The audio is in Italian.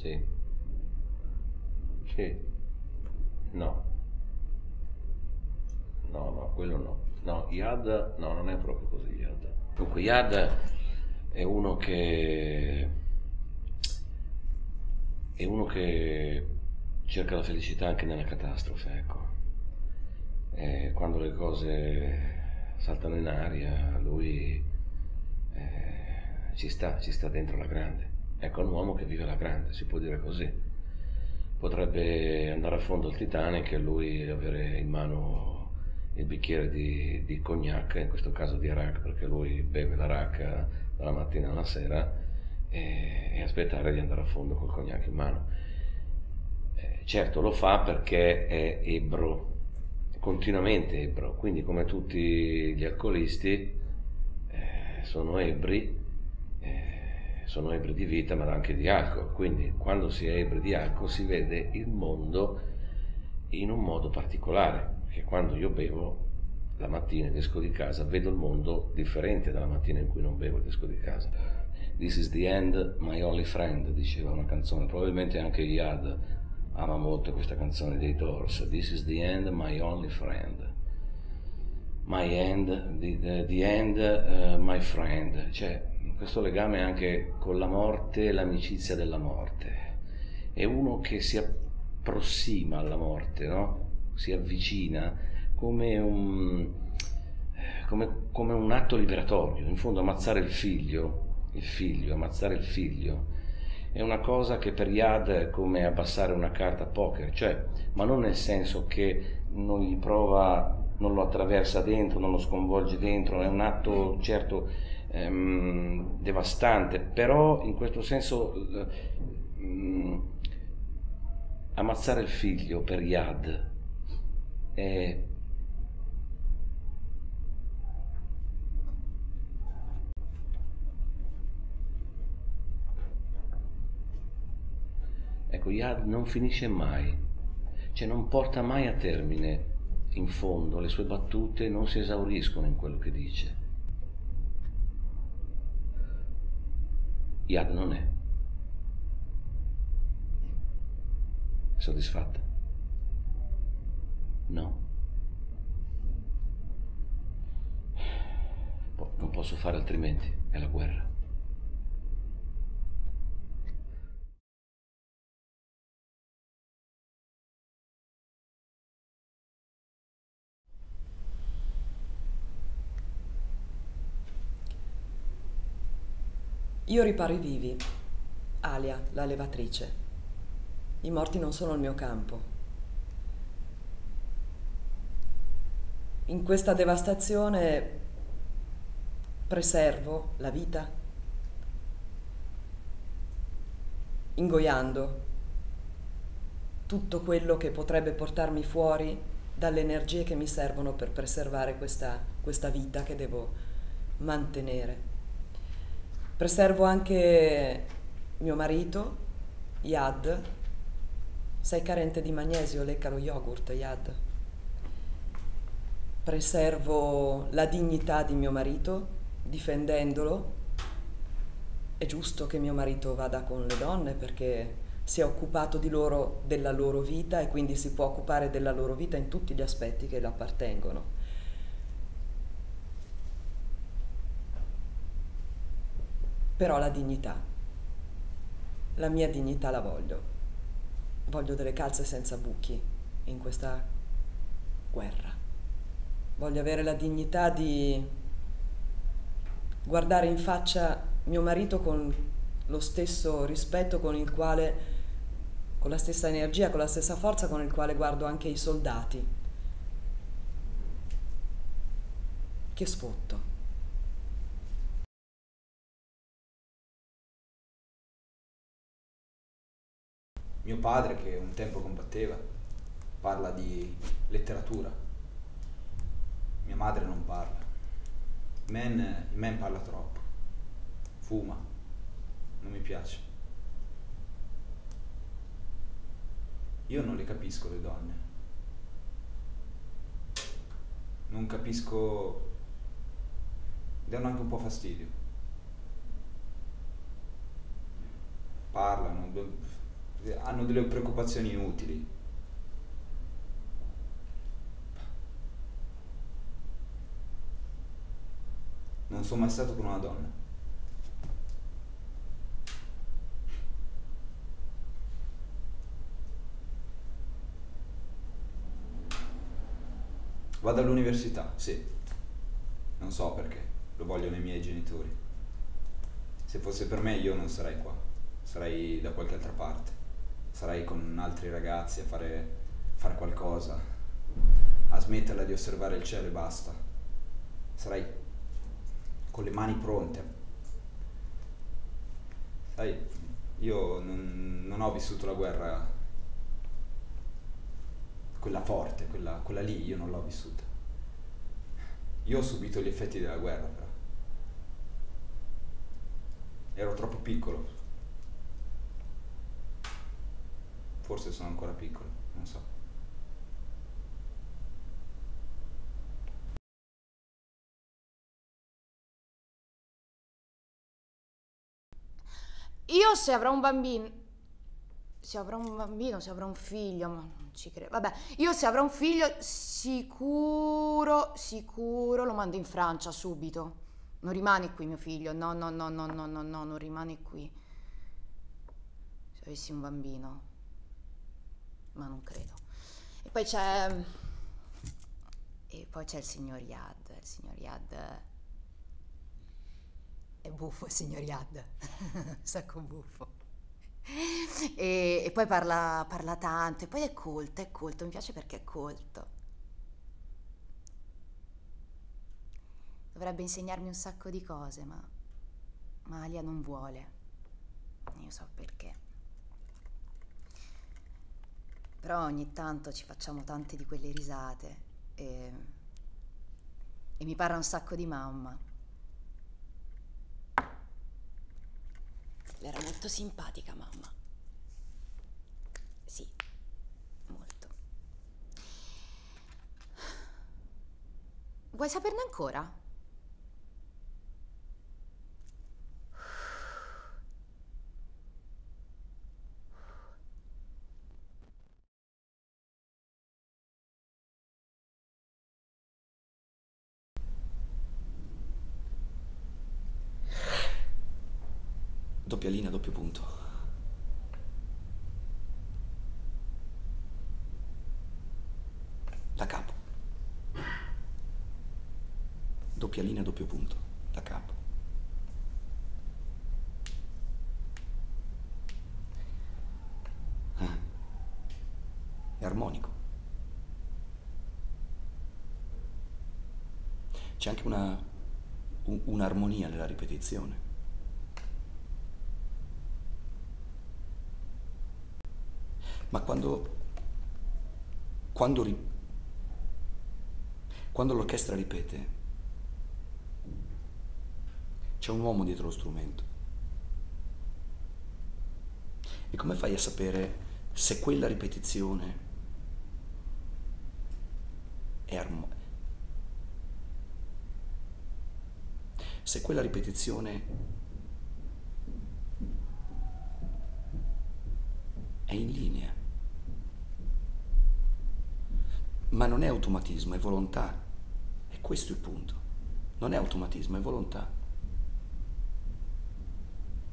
Sì. Sì. No. No, no, quello no. No, Yad, no, non è proprio così Yad. Dunque, Yad è uno che... è uno che cerca la felicità anche nella catastrofe, ecco. E quando le cose saltano in aria, lui eh, ci, sta, ci sta dentro la grande. Ecco, un uomo che vive la grande, si può dire così. Potrebbe andare a fondo il Titanic e lui avere in mano il bicchiere di, di cognac, in questo caso di Arak, perché lui beve l'Arak dalla mattina alla sera e, e, aspettare di andare a fondo col cognac in mano. Eh, certo lo fa perché è ebro, continuamente ebro, quindi come tutti gli alcolisti eh, sono ebri, eh, sono ebri di vita ma anche di alcol, quindi quando si è ebri di alcol si vede il mondo in un modo particolare, perché quando io bevo la mattina ed esco di casa vedo il mondo differente dalla mattina in cui non bevo ed esco di casa. This is the end, my only friend, diceva una canzone, probabilmente anche Yad ama molto questa canzone dei Doors, This is the end, my only friend. My end, the, the end, uh, my friend. Cioè, questo legame anche con la morte l'amicizia della morte. È uno che si approssima alla morte, no? Si avvicina come un, come, come un atto liberatorio. In fondo ammazzare il figlio, il figlio, ammazzare il figlio è una cosa che per Yad è come abbassare una carta poker, cioè, ma non nel senso che non gli prova, non lo attraversa dentro, non lo sconvolge dentro, è un atto certo ehm, devastante, però in questo senso ehm, ammazzare il figlio per Yad è Ecco, Yad non finisce mai, cioè non porta mai a termine in fondo, le sue battute non si esauriscono in quello che dice. Yad non è. Soddisfatta? No. Non posso fare altrimenti, è la guerra. Io riparo i vivi, Alia, la levatrice. I morti non sono il mio campo. In questa devastazione preservo la vita, ingoiando tutto quello che potrebbe portarmi fuori dalle energie che mi servono per preservare questa, questa vita che devo mantenere. Preservo anche mio marito, Yad. Sei carente di magnesio, lecca lo yogurt, Yad. Preservo la dignità di mio marito, difendendolo. È giusto che mio marito vada con le donne perché si è occupato di loro, della loro vita e quindi si può occupare della loro vita in tutti gli aspetti che le appartengono. Però la dignità, la mia dignità la voglio. Voglio delle calze senza buchi in questa guerra. Voglio avere la dignità di guardare in faccia mio marito con lo stesso rispetto con il quale, con la stessa energia, con la stessa forza con il quale guardo anche i soldati. Che sfotto. Mio padre, che un tempo combatteva, parla di letteratura. Mia madre non parla. Men, men parla troppo. Fuma. Non mi piace. Io non le capisco le donne. Non capisco... danno anche un po' fastidio. Parlano, hanno delle preoccupazioni inutili. Non sono mai stato con una donna. Vado all'università, sì. Non so perché, lo vogliono i miei genitori. Se fosse per me io non sarei qua, sarei da qualche altra parte. Sarei con altri ragazzi a fare, fare qualcosa, a smetterla di osservare il cielo e basta. Sarei con le mani pronte. Sai, io non, non ho vissuto la guerra, quella forte, quella, quella lì, io non l'ho vissuta. Io ho subito gli effetti della guerra, però. Ero troppo piccolo. Forse sono ancora piccolo, non so. Io se avrò un bambino... Se avrò un bambino, se avrò un figlio, ma non ci credo. Vabbè, io se avrò un figlio, sicuro, sicuro lo mando in Francia subito. Non rimane qui mio figlio, no, no, no, no, no, no, no, non rimane qui. Se avessi un bambino, ma non credo. E poi c'è... E poi c'è il signor Yad, il signor Yad... È buffo il signor Yad, sacco buffo. E, e poi parla, parla tanto, e poi è colto, è colto, mi piace perché è colto. Dovrebbe insegnarmi un sacco di cose, ma, ma Alia non vuole. Io so perché. Però ogni tanto ci facciamo tante di quelle risate e, e mi parla un sacco di mamma. Era molto simpatica mamma. Sì, molto. Vuoi saperne ancora? Doppia linea, doppio punto. Da capo. Doppia linea, doppio punto. Da capo. Ah. È armonico. C'è anche una, un- un'armonia nella ripetizione. Ma quando, quando, ri- quando l'orchestra ripete, c'è un uomo dietro lo strumento. E come fai a sapere se quella ripetizione è armonica? Se quella ripetizione è in linea. Ma non è automatismo, è volontà. E questo è il punto. Non è automatismo, è volontà.